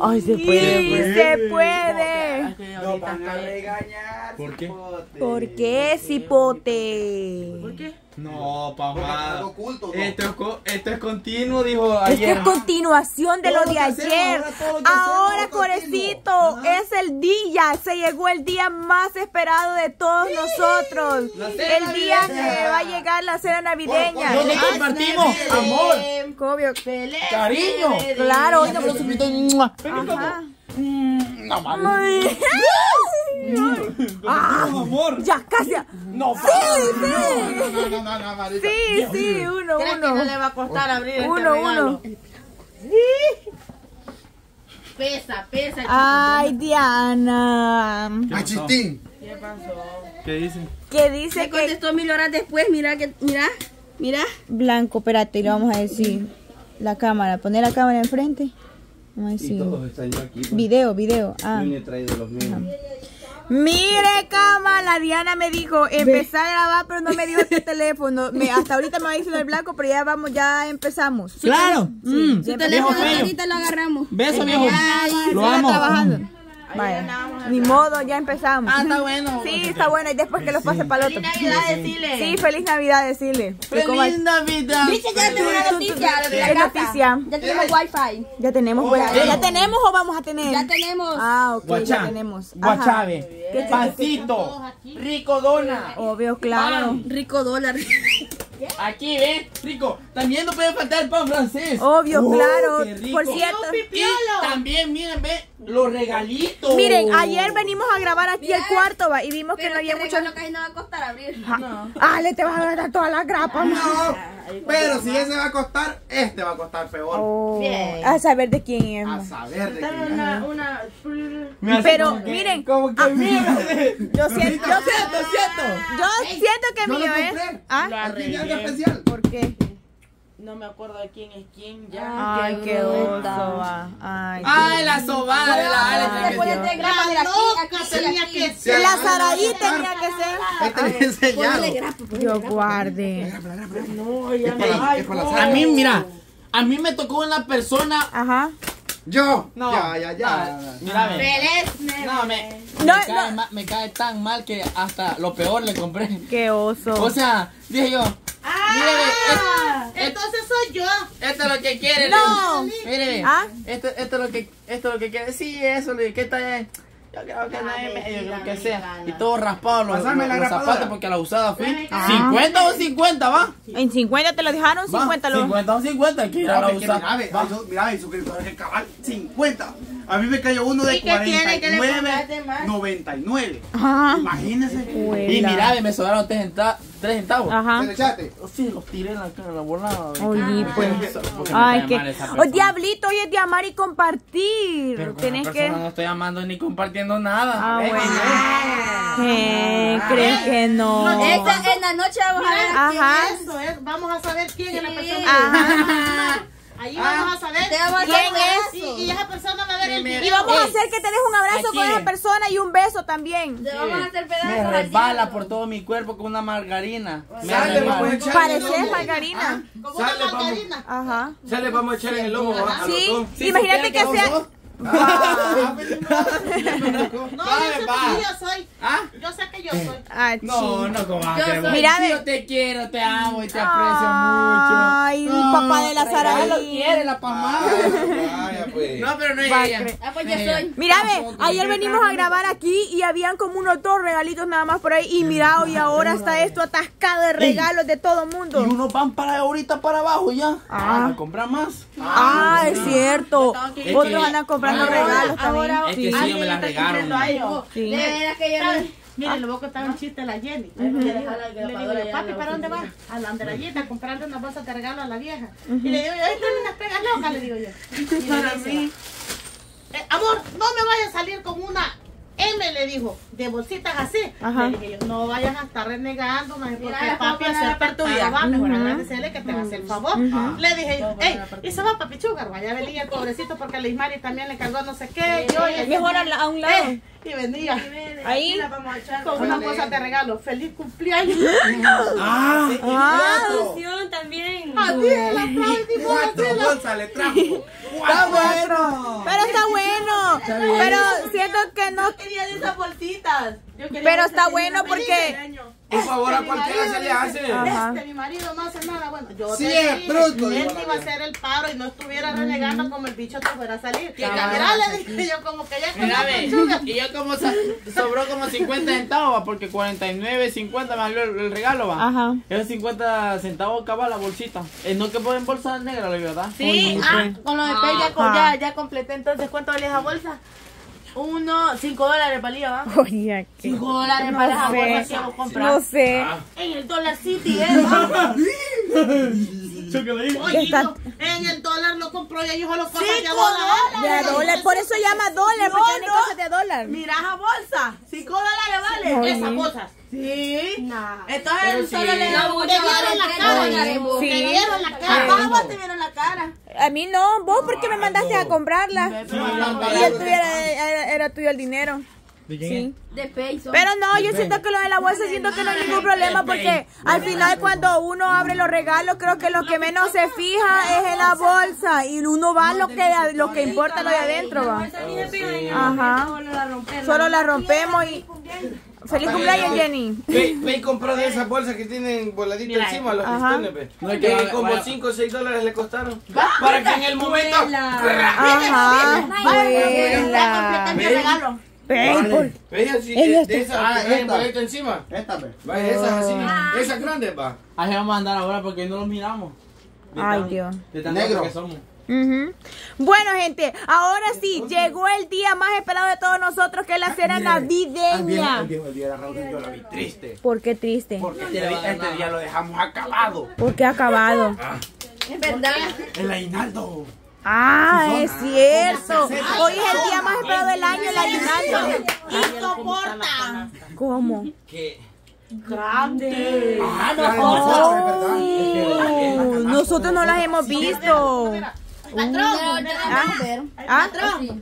Ay, se puede. Sí, se puede. Es que No van a regañar. ¿Por qué? cipote. ¿Por qué, cipote? ¿Por qué? No, papá. algo oculto, ¿no? Esto es, co- esto es continuo, dijo Esto ayer. es continuación de lo de hacemos, ayer. ahora Corecito, es el día. Se llegó el día más esperado de todos nosotros. El día navideña. que va a llegar la cena navideña. ¿Dónde compartimos? Amor, cariño. Claro, hoy. Ajá. Mm, No. Ah, amor. ya casi. No, Sí, No, sí. no, no, no, no, no, Marita. Sí, sí, uno, ¿Crees que no le uno. va a costar abrir este Uno, regalo? uno. Pesa, pesa. chico. Ay, Diana. Machistín. ¿Qué pasó? ¿Qué dice? Que dice que contestó mil horas después, mira que, mira, mira. Blanco, espérate, le vamos a decir la cámara, poner la cámara enfrente. Vamos a Y decir todos están yo aquí. pues. video, video. Ah. Yo ni he traído los míos. Mire, cama, la Diana me dijo, empezar a grabar, pero no me dijo este teléfono. Me, hasta ahorita me va diciendo el blanco, pero ya vamos, ya empezamos. Claro. Mm. Ya Tu teléfono ahorita lo agarramos. Beso, viejo. Lo amo. trabajando. Andábamos ni modo, ya empezamos. Ah, está bueno. Sí, está bueno, y después que lo pase para el Feliz otro. Navidad, decile. Sí, feliz Navidad, decirle. Feliz Navidad. Dice ya tengo una noticia. Ya tenemos wifi. Ya tenemos, pues, ¿ya tenemos o vamos a tener? Ya tenemos. Ah, ok, ya tenemos. Guachave. Pancito. Rico dona. Obvio, claro. Rico dólar. Aquí, ¿ves? Rico. También no puede faltar el pan francés. Obvio, Oh, claro. qué rico. Por cierto. Y también, miren, ve, los regalitos. Miren, ayer venimos a grabar aquí el cuarto va, y vimos que no había mucho. regalo casi no va a costar abrir. No. Ah, le te vas a gastar toda la grapa. ma. No, pero si ese va a costar, este va a costar peor. Oh, Bien. a saber de quién es. A saber de quién. una, una. Me hace Pero, como que- miren, Como que ah, mira. Yo siento, yo, siento, siento. yo siento que Yo lo mío es. compré. ¿Ah? Especial. ¿Por qué? No me acuerdo de quién es quién ya. Ay, qué oso. va. Ay, Ay, la sobada de la Ale. Le pones de grapa, mira, aquí, aquí, tenía aquí. que Si La a Saraí tenía que ser. Grapa. guarde. No, ya A mí, mira, a mí me tocó una persona. Ajá. Yo. No, Ya, ya, ya. Ve. Feliz No, me, me, No, cae no. me cae tan mal que hasta lo peor le compré. Qué oso. O sea, dije yo, Ah, entonces soy yo. es- esto es lo que quiere. No. Mire, ¿Ah? esto, esto es lo que, esto es lo que quiere. Sí, eso, ¿qué es? Yo creo que no es medio, lo que sea. Y todo raspado los, los grapadora. zapatos porque a la usada fui. Ah. 50 o 50, va. En 50 te lo dejaron, Va, 50 lo. 50 o 50, hay que ir a la Mira, usada. mira, hay suscriptores que cabal 50. A mí me cayó uno de ¿Y qué tiene que le 49, compraste más? 99. Ajá. Imagínense. Y mira, me sobraron 3 centa- tres centavos. Ajá. Oh, Sí, los tiré en la cara, la volada. Oye, Ah, pues. me Ay, que. Oh, diablito, hoy es de amar y compartir. Pero con Tienes que. no estoy amando ni compartiendo nada. Ah, Eh, bueno. ¿Qué? ¿Crees que no? Esta, en la noche vamos a ver. Ajá. Eso es. Vamos a saber quién es la persona. Ajá. Ahí vamos a saber. Te vamos a ¿Quién es? Y, y esa persona va a ver el Me- Y video. vamos a hacer que te des un abrazo con esa persona y un beso también. Te vamos a hacer pedazos. Me al resbala por todo mi cuerpo con una margarina. Me Sale, resbala. vamos a echar Pareces margarina. Como una Sale, vamos. margarina. Ajá. Ya le vamos a echar en el lomo Sí. Sí, Imagínate ¿supieran que sea. Ah. No, yo sé va. que yo soy. ¿Ah? Yo sé que yo soy. Ah, No, no, como a Yo? Mira. Yo te quiero, te amo y te aprecio mucho. Ay, mi papá de la Ya Saraí. lo quiere la pamada. Pues. No, pero no es Va, ella. Ah, pues No yo soy. Mira, ve, ayer venimos a grabar aquí y habían como unos dos regalitos nada más por ahí. Y mira, y ahora está esto atascado de regalos de todo Y mundo. unos van para ahorita para abajo ya. Ah. A comprar más. Ah, es cierto. Es que- Otros andan comprando Ahora- regalos también. Es que sí, me la regaron. Sí. De veras que yo. Mire, le voy a contar un chiste a la Jenny. Le digo, yo, papi, ¿para dónde vas? A la Andrayita a comprarle una bolsa de regalo a la vieja. Y le digo, ay, dame unas pegas locas, le digo yo. Y Para mí. "Eh, amor, no me vayas a salir con una M, le dijo, de bolsitas así. Ajá. Le dije yo, no vayas a estar renegando, no es porque Mira, papi la. Va, mejor agradecerle que te va a hacer el favor. Le dije yo, hey, la y se va papi Chugar, vaya venía el pobrecito porque a Lismari también le cargó no sé qué. Yo, y Mejor a, la- a un lado. Eh, y venía Ahí. la vamos a echar. con una cosa de regalo. Feliz cumpleaños. Ah. Ah, también. Así es, la trae, ni modo, así Cuatro bolsas le trajo. está bueno. Pero está bueno. pero siento que no. Yo quería de esas bolsitas. Pero está bueno porque-. Por favor, a cualquiera se le hace. Este, mi marido no hace nada. Bueno, yo Sí, te es bruto, Él iba a hacer el paro y no estuviera renegando como el bicho te fuera a salir. Cabrón. le dije yo como que ya Mira, y yo como sobró como 50 centavos, porque 49, 50 me salió el, el regalo, va. Ajá. Esos 50 centavos acaba la bolsita. Eh, no que ponen bolsa negra, la verdad. Sí, ah, con lo de Pay ya, con- ya, ya completé. Entonces, ¿cuánto valía esa bolsa? Uno, cinco dólares valía, ¿va? Oye, que- Cinco dólares para esa no bolsa que vos compras. No sé. En el Dollar City, ¿eh? en el dólar lo compró y ellos lo compran Cinco de dólar. De dólar, por eso llama dólar, porque tiene no. cosas de dólar. Mira esa bolsa. Cinco dólares vale. Esas bolsas. Sí. Nah. Entonces Pero él sí. solo le No, mucho te vieron la cara, te vieron la Ah, cara. vos te vieron la cara. A mí no, vos porque me mandaste a comprarla. Y era tuyo el dinero. Sí. De peso. Pero no, yo siento que lo de la bolsa siento que no hay ningún problema porque al final cuando uno abre los regalos creo que lo que menos se fija es en la bolsa y uno va lo que lo que importa lo de adentro va. Ajá. Solo la rompemos y feliz cumpleaños Jenny. Ve, ve y compró de esas bolsas que tienen voladito Mira, encima, los pistones, ve. No, es que que como vaya- 5 o 6 dólares le costaron. Para que en el momento. Ajá. Completé mi Vuela. Así, Ella de, está- de esas Ah, esta. encima. Esta vez. Va, de esas así. Esas grandes, va. Ahí vamos a andar ahora porque no los miramos. De Ay, tan- Dios. De tan Negro. que somos. Bueno, gente, ahora sí, llegó el día más esperado de todos nosotros, que es la cena navideña. la yo vi triste. ¿Por qué triste? Porque este, día- este día lo dejamos acabado. ¿Por qué acabado? Es verdad. El aguinaldo. Ah, es cierto. Hoy es el día más esperado del año, el aguinaldo. Y soporta. ¿Cómo? Que. Grande. Ah, no. Oh, nosotros no las hemos visto. ¿Ah?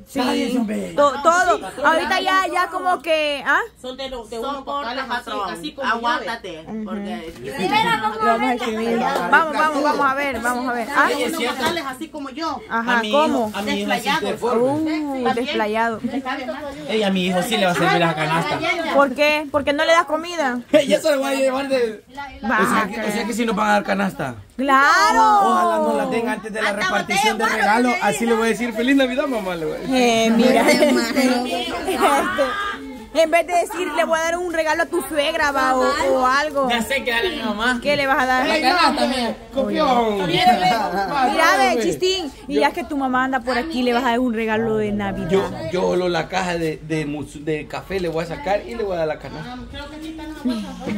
Sí, to- todo. Ahorita ya, ya como que, ¿ah? Son de, de vocales así, patrón. así como Aguántate. Porque vamos a escribir. Vamos, vamos, vamos a ver, vamos a ver. ¿Ah? Así como yo. Ajá, a mi ¿cómo? hijo, a mi hijo sí Desplayados. te forma. Uh, desplayado. Ey, a mi hijo sí le va a servir la canasta. ¿Por qué? ¿Porque no le das comida? Ya se lo voy a llevar de. Va. O sea, que, si nos van a dar canasta. Claro. Ojalá nos la den antes de la repartición de regalo. Así le voy a decir feliz Navidad, mamá. Le voy a decir. Eh, mira. En vez de decir le voy a dar un regalo a tu suegra va, o, o algo, Ya sé que dale a mi mamá. ¿qué le vas a dar? La canasta mía. Copión. Mira, ve, chistín. Y ya que tu mamá anda por aquí, le vas a dar un regalo de Navidad. Yo, yo solo la caja de, de, café le voy a sacar y le voy a dar la canasta.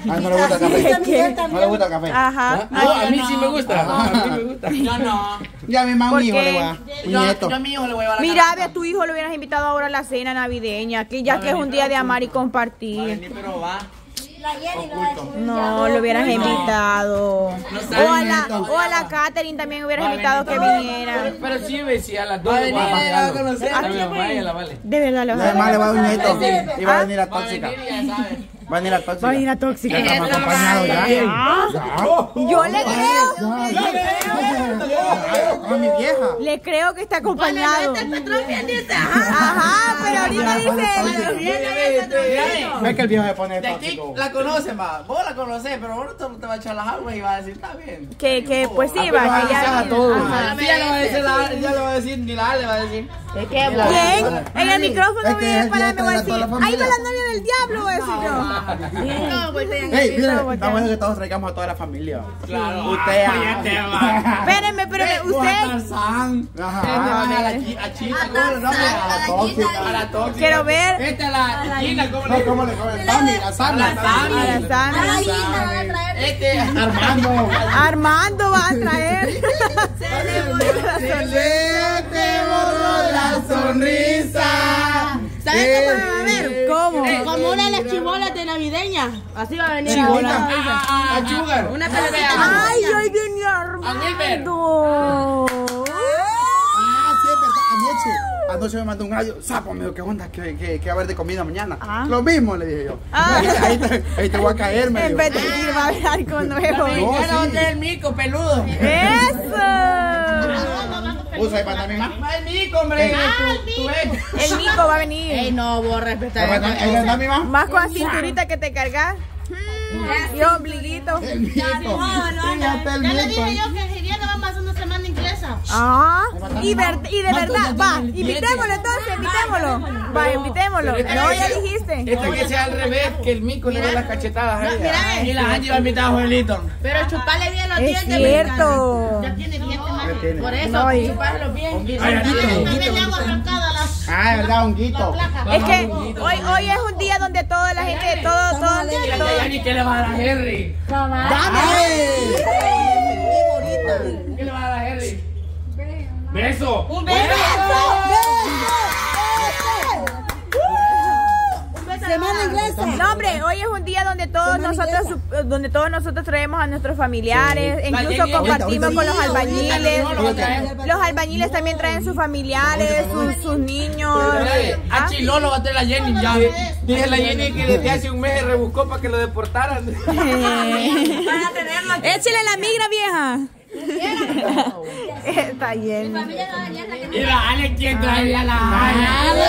Ah, no le gusta el café. No le gusta el café. Ajá. No, a mí sí me gusta. A mí me gusta. Yo no. Ya mi mamá le voy a Yo, nieto. yo a mi hijo le voy a llevar la Mira, ve, a tu hijo lo hubieras invitado ahora a la cena navideña, que ya que es un día de amar y Va a compartir. venir, pero va. No, lo hubieras invitado. No sabe O a la, o a la Catherine también hubieras invitado que viniera. Pero sí, ve, si a las dos Va a venir, la va a conocer. A mi mamá la vale. De verdad lo vas a Además le va a dar un nieto. Y va a venir la Va a tóxica. venir y ya sabe. Va a venir la tóxica. Va a venir a tóxica. Ya. Yo le creo. Con mi vieja. Le creo que está acompañado. Ajá, pero ahorita dice. Ve que el viejo se pone De aquí tóxico. la conocen, va. Vos la conocés, pero vos no te vas a echar las aguas y vas a decir, está bien. Que, que pues sí, va, que ya. a ya le va a decir, la, ya le va a decir, ni la le va a decir. ¿Quién? En el micrófono me va a decir. Ahí va la novia del diablo, voy a decir yo. No, pues tengan Ey, está bueno que todos traigamos a toda la familia. Claro. Usted. Espérenme, pero usted. Tarzán. Ajá. A la chi- a China, ¿cómo le a la tóxica. A la tóxica. Quiero ver Esta es la China, ¿cómo No, le ¿cómo le comen? Sammy, a Sammy. La Sammy. a la Sana. Ay, la van a traer. Este es Armando. Armando va a traer. Se te borró la sonrisa. ¿Sabes cómo va a ver? ¿Cómo? Como una de las chibolas de navideña. Así va a venir. Chibola. a A Sugar. Una pelea. Ay, hoy viene Armando. Ah. Anoche, me mandó un gallo. Sapo, me dijo, ¿qué onda? ¿Qué, qué, qué va a haber de comida mañana? Ah. Lo mismo, le dije yo. Ah. Ahí, ahí te, ahí te voy a caer, me En dijo. vez de decir va a haber algo nuevo. No, sí. el mico, peludo. Eso. Usa ahí para mi mamá. Va el mico, hombre. Ex. El mico va a venir. Ey, no, vos respetá. Ahí anda mi mamá. Más con la cinturita que te cargas. Y ombliguito. El mico. Ya le dije yo que Giria no vamos a hacer una semana inglesa. Ah, y, ver- y de verdad, va, invitémoslo entonces, invitémoslo. Va, invitémoslo. No, ya dijiste. Este que sea al revés, que el mico le dé las cachetadas a ella. mira, Y la Angie va a invitar a Joelito. Pero chuparle bien los Es dientes. cierto. Ya tiene. Tiene. Por eso, No, y- chuparlos bien. Ah, es verdad, honguito. Es que hoy, hoy es un día donde toda la gente, todo, todo, ¿qué le va a dar a Henry? ¡Dame! ¿Qué le va a dar a Henry? ¡Beso! Un beso. Semana inglesa. No, hombre, hoy es un día donde todos nosotros, su- donde todos nosotros traemos a nuestros familiares, La incluso compartimos con los albañiles. No, a. Los albañiles también traen sus familiares, sus, sus niños. A ¿Ah? Chilolo va a traer la Jenny ya. Dije la Jenny que desde hace un mes se rebuscó para que lo deportaran. Échale la migra, vieja. Está lleno. Y la Ale, ¿quién trae a la Ale?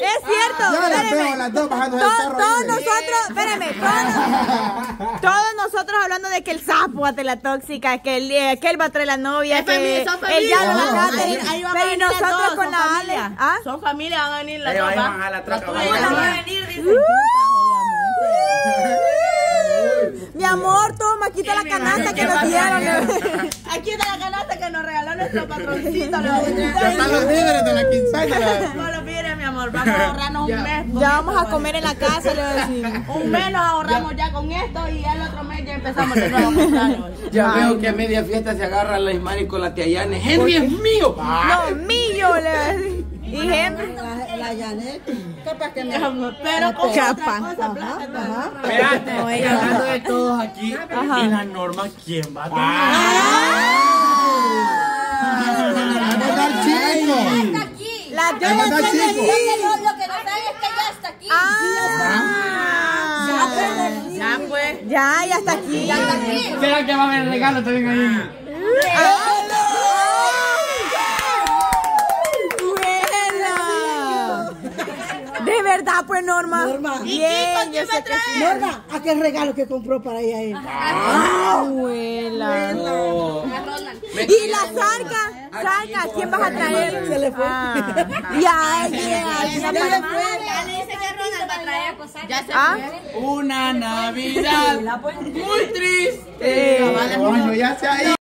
Es cierto. Yo las veo las dos bajando del Todos, carro. todos nosotros, espérame, todos, todos nosotros hablando de que el sapo ate la tóxica, que él, eh, que él va a traer la novia, Es que familia, son el Catherine, ahí van a pero y nosotros dos, con la familia. Ale, ¿ah? Son familia, van a venir las dos. van a ¿va? va venir, dice. Mi amor, toma, quita la canasta que nos dieron. Aquí está la canasta que nos regaló nuestro patroncito. Ya están los líderes de la quincena. Amor. Vamos a ahorrarnos un mes. Ya esto, vamos a pues. comer en la casa, le voy a decir. Un mes nos ahorramos ya con esto y el otro mes ya empezamos de nuevo a. Ya veo que a media fiesta se agarra la Ismari con la tía Yane. ¡Henry es mío! No, mío, le voy a decir. Y Henry. La Janet. Capaz que me. Pero con plata. Espérate, hablando de todos aquí, y la norma, ¿quién va a tomar? ¡Vamos a aquí. La ¡Vamos a dar Lo chico! que, yo- lo que no saben es que ya está aquí. Ah, Ya pues. ya, ya está aquí. Ya está aquí. Espera que va a haber regalo también ahí. Buena. De verdad, pues Norma. Norma. Bien, yo sé que sí. Norma, aquel regalo que compró para ella. eh. Abuela. Y la zarca, zarca, ¿quién vas a traer? Se le fue. Ah, y a alguien, a alguna Ya le paloma. Ya se ¿Ah? Una Navidad muy triste. Coño, ya se ha ido.